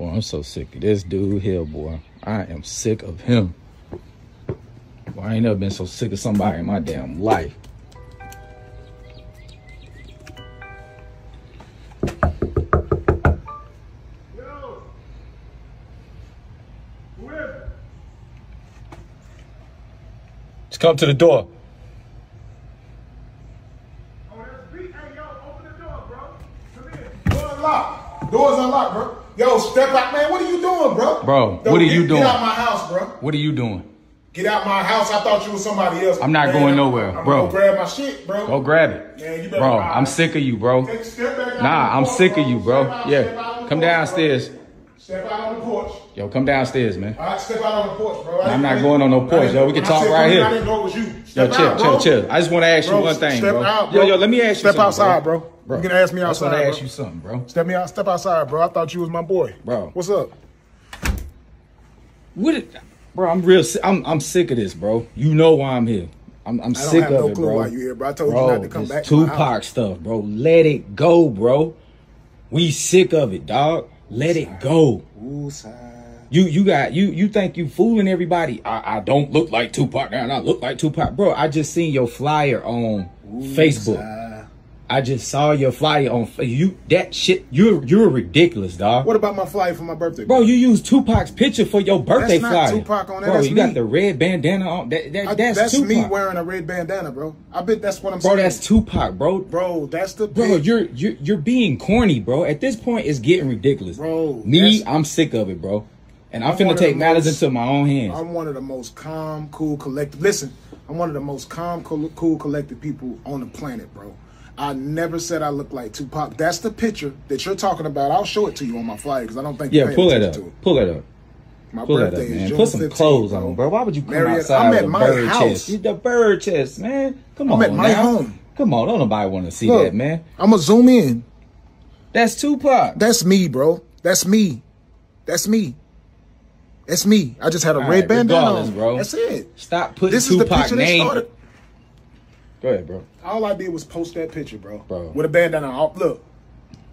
Boy, I'm so sick of this dude here, boy. I am sick of him. Boy, I ain't never been so sick of somebody in my damn life. Come to the door. Oh, that's B. Hey, yo, open the door, bro. Come in. Door unlocked. Door's unlocked, bro. Yo, step out, man. What are you doing, bro? Bro, Yo, what are get- you doing? Get out my house, bro. What are you doing? Get out my house. I thought you was somebody else. I'm not Man, going nowhere, I'm bro. gonna grab my shit, bro. Go grab it. Better Bro. I'm sick of you, bro. Step back Nah, I'm porch, sick of you, bro. Out- Yeah. step out on the Come porch, downstairs. Bro. Step out on the porch. Yo, come downstairs, man. All right, step out on the porch, bro. I I'm not I going on no porch, yo. We can talk right here. I didn't know it was you. Yo, chill, out, chill, chill. I just want to ask you one thing, step bro. out, Yo, bro. yo, let me ask you Step outside, bro. You can ask me I just outside, want to bro. ask you something, bro. Step me out. Step outside, bro. I thought you was my boy, Bro. What's up? What? It, bro, I'm real. I'm I'm sick of this, bro. You know why I'm here. I'm I'm sick of no it, bro. why you here, bro. I told bro, you not to come back. Tupac stuff, bro. Let it go, bro. We sick of it, dog. Let it go. Ooh. You you got you you think you fooling everybody? I, I don't look like Tupac now. I look like Tupac, bro. I just seen your flyer on Facebook. side. I just saw your flyer on you. That shit. You're you're ridiculous, dog. What about my flight for my birthday, Bro, you used Tupac's picture for your birthday That's not flyer. Tupac on that, Bro, that's you me. got the red bandana on. That, that I- that's, that's Tupac. me wearing a red bandana, bro. I bet that's what I'm Bro, saying. Bro, that's Tupac, bro. bro. That's the Bro, you're you're you're being corny, bro. At this point, it's getting ridiculous. Bro, me, I'm sick of it, bro. And I'm, I'm finna take matters most- into my own hands. I'm one of the most calm, cool, collected. Listen, I'm one of the most calm, cool, cool, collected people on the planet, bro. I never said I look like Tupac. That's the picture that you're talking about. I'll show it to you on my flyer because I don't think yeah, you're pull that up. attention to it. Pull that up. My Pull that birthday up, is man. June Put some 15th, clothes on, bro. Why would you come Marriott, outside I'm with at a my bird house. chest? The bird chest, man. Come I'm on, at my now. home. Come on, don't nobody want to see Look, that, man. I'm gonna zoom in. That's Tupac. That's me, bro. That's me. That's me. That's me. I just had a All red right, bandana on. bro. That's it. Stop putting This is the Tupac picture that name. started. Go ahead, bro. All I did was post that picture, bro. Bro. With a bandana on. Look,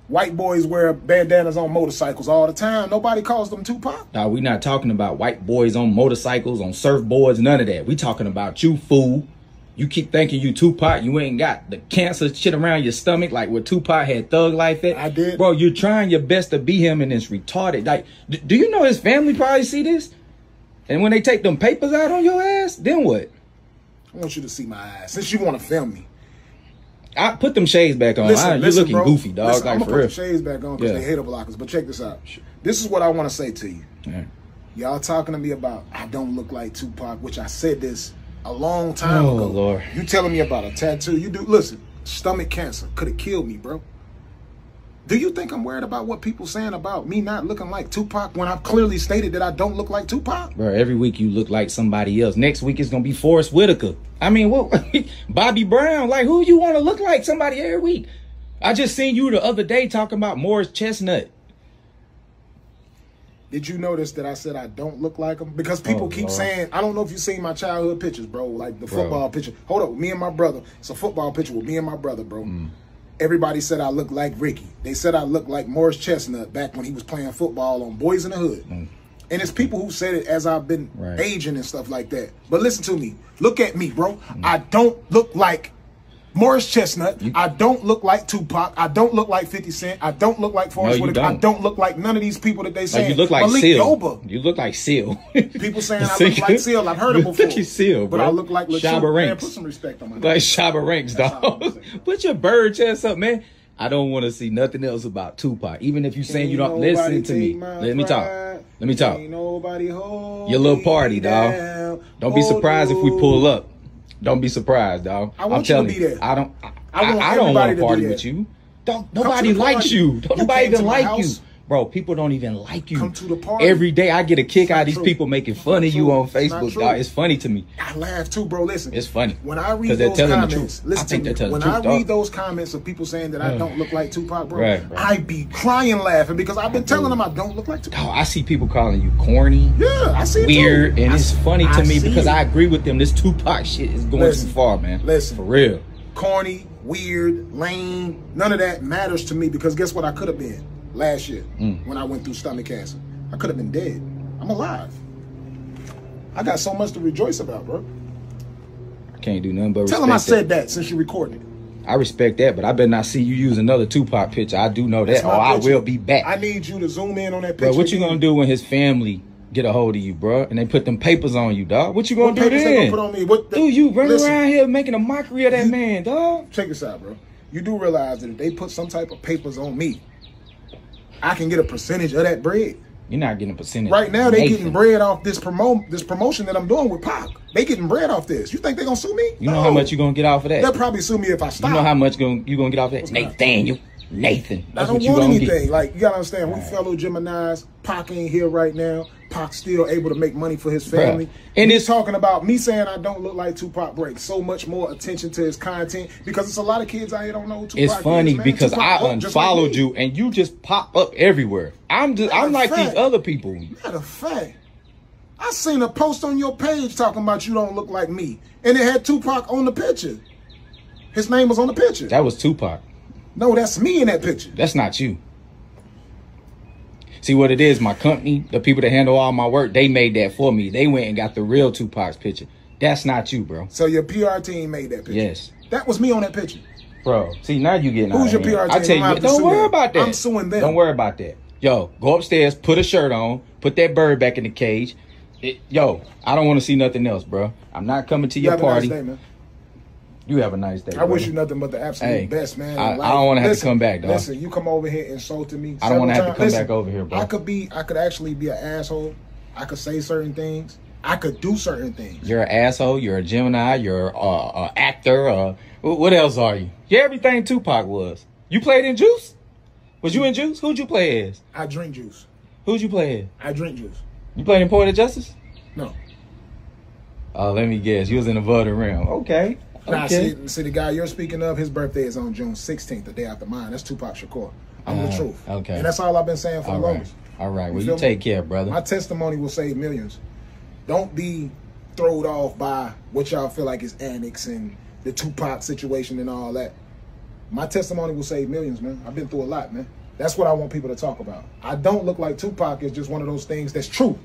white boys wear bandanas on motorcycles all the time. Nobody calls them Tupac. Nah, we not talking about white boys on motorcycles, on surfboards, none of that. We talking about you, fool. You keep thinking you Tupac, you ain't got the cancer shit around your stomach like what Tupac had thug life at. I did. Bro, you're trying your best to be him and it's retarded. Like, do you know his family probably see this? And when they take them papers out on your ass, then what? I want you to see my eyes. Since you want to film me. I put them shades back on. Listen, I, you're looking bro. goofy, dog. Listen, I'm gonna put real. the shades back on because Yeah. they hater blockers. But check this out. This is what I want to say to you. Y'all talking to me about I don't look like Tupac, which I said this a long time Oh, ago. Lord. You telling me about a tattoo? You do listen. Stomach cancer could have killed me, bro. Do you think I'm worried about what people saying about me not looking like Tupac when I've clearly stated that I don't look like Tupac? Bro, every week you look like somebody else. Next week it's gonna be Forest Whitaker. I mean, what? Bobby Brown. Like, who you want to look like somebody every week? I just seen you the other day talking about Morris Chestnut. Did you notice that I said I don't look like him? Because people Oh, keep Lord. saying, I don't know if you've seen my childhood pictures, bro. Like the Bro. football picture. Hold up, me and my brother. It's a football picture with me and my brother, bro. Mm. Everybody said I look like Ricky. They said I look like Morris Chestnut back when he was playing football on Boyz n the Hood. And it's people who said it as I've been Mm. Right. aging and stuff like that. But listen to me. Look at me, bro. Mm. I don't look like Morris Chestnut. I don't look like Tupac. I don't look like 50 Cent. I don't look like Forest you Whitaker. I don't. look like none of these people that they say. Like, you look like Malik Seal. Yoba. You look like Seal. People saying I look like Seal. I've heard it You before. look like Seal, But bro. I look like LaShawn. Shabba Man, Ranks. put some respect on my like name. Shabba Ranks, That's all I'm dog. Put your bird chest up, man. I don't want to see nothing else about Tupac. Even if you saying you don't listen to me. Let me talk. Let me talk. Ain't nobody hold Your little party, dog. Don't be surprised if we pull up. Don't be surprised, dog. I want am you to be there. I don't. I, I want I, don't want to to party with you. Don't. Nobody likes you. Don't You nobody even like house. you, bro. People don't even like you. Come to the party. Every day I get a kick out of these true. people making fun of you on Facebook, dog. It's funny to me. I laugh too, bro. Listen, It's funny. When I read those telling the comments, truth. I think to they're me. telling When the I truth, dog. read those comments of people saying that I don't look like Tupac, bro, Right, right. I be crying laughing because I've been telling them I don't look like Tupac. Dog, I see people calling you corny, Yeah, I see weird, and I it's funny to I me because it. I agree with them. This Tupac shit is going Listen, too far, man. listen. for real. corny, weird, lame. None of that matters to me because guess what? I could have been last year Mm. when I went through stomach cancer. I could have been dead. I'm alive. I got so much to rejoice about, bro. I can't do nothing but Tell him I said that since you recorded it. I respect that, but I better not see you use another Tupac picture. I do know that, or I will be back. I need you to zoom in on that Bro, picture. what you gonna do when his family get a hold of you, bro? And they put them papers on you, dog? What you gonna do papers they gonna then? put on me? What the- Dude, you running Listen. around here making a mockery of that You- man, dog. Check this out, bro. You do realize that if they put some type of papers on me, I can get a percentage of that bread. You're not getting a percentage. Right now, they Nathan. getting bread off this promote this promotion that I'm doing with Pac. They getting bread off this. You think they gonna sue me? You know No. how much you gonna get off of that? They'll probably sue me if I stop. You know how much gonna, you gonna get off of that? Nathaniel. Nathan. I don't what you want anything. get. Like you gotta understand, we Alright. fellow Gemini's. Pac ain't here right now. Pac's still able to make money for his Bruh. family. And And it's- he's talking about me saying I don't look like Tupac breaks so much more attention to his content because it's a lot of kids out here don't know Tupac It's funny is, because Tupac I just like unfollowed you and you just pop up everywhere. I'm just I'm like of these other people. Matter of fact, I seen a post on your page talking about you don't look like me, and it had Tupac on the picture. His name was on the picture. That was Tupac. no, that's me in that picture. That's not you. See what it is, my company, the people that handle all my work, they made that for me. They went and got the real Tupac's picture. That's not you, bro. So your PR team made that picture. Yes. that was me on that picture. Bro, see now you getting Who's out of your hand. PR I team? tell I'm you, don't worry them. about that. I'm suing them. Don't worry about that. Yo, go upstairs, put a shirt on, put that bird back in the cage. It- yo, I don't want to see nothing else, bro. I'm not coming to You your party. nice day, man. You have a nice day. I wish you nothing but the absolute Hey, best, man. I- in I don't wanna have to come back, dog. Listen, you come over here insulting me. I don't wanna several have to come times. back over here, bro. I could be, I could actually be an asshole. I could say certain things. I could do certain things. You're an asshole. You're a Gemini. You're a, a actor. Uh, what else are you? You're everything Tupac was. You played in Juice. Was you in Juice? Who'd you play as? I drink juice. Who'd you play as? I drink juice. You played in Poetic Justice? No. Oh, let me guess. You was in the Rim. Okay. Nah, Okay. see, see, the guy you're speaking of, his birthday is on June 16th, the day after mine. That's Tupac Shakur. I'm Uh, the truth. okay. And that's all I've been saying for All the right. longest. All right. Well, you me? take care, brother. My testimony will save millions. Don't be thrown off by what y'all feel like is annex and the Tupac situation and all that. My testimony will save millions, man. I've been through a lot, man. That's what I want people to talk about. I don't look like Tupac is just one of those things that's true.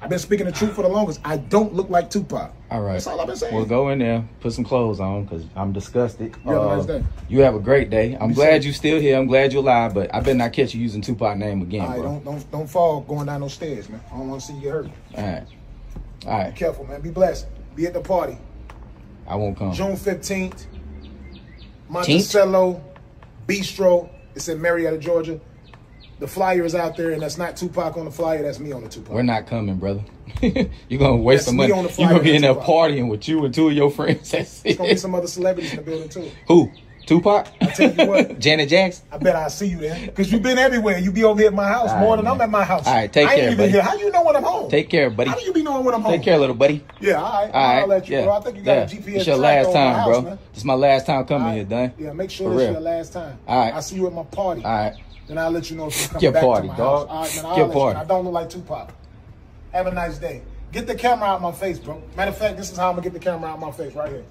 I've been speaking the truth for the longest. I don't look like Tupac. All right. That's all I've been saying. Well, go in there, put some clothes on, cause I'm disgusted. You have a Uh, nice day. You have a great day. I'm glad you're still here. I'm glad you're alive, but I better not catch you using Tupac name again, all right, bro. don't don't don't fall going down those stairs, man. I don't want to see you get hurt. All right. All right. Be careful, man. Be blessed. Be at the party. I won't come. June 15th, Monticello Bistro. It's in Marietta, Georgia. The flyer is out there, and that's not Tupac on the flyer. That's me on the Tupac. We're not coming, brother. You're gonna waste That's some money. You're gonna be in there partying with you and two of your friends. That's There's gonna be some other celebrities in the building too. Who? Tupac? I tell you what. Janet Jackson? I bet I'll see you there because you've been everywhere. You be over here at my house All more than man. I'm at my house. All right, take I care, buddy. here. How you know when I'm home? Take care, buddy. How do you be knowing when I'm home? Take care, little buddy. Yeah, all right. All right. I'll let you, yeah. bro. I think you got yeah. a GPS. It's your last time, house, bro. man. This is my last time coming All here, done. Yeah, make sure For this real. your last time. All right. I see you at my party. All right. Then I'll let you know if you come Get back party, to my dog. house. All right, man. I'll Get let you party. know. I don't look like Tupac. Have a nice day. Get the camera out of my face, bro. Matter of fact, this is how I'm gonna get the camera out of my face right here.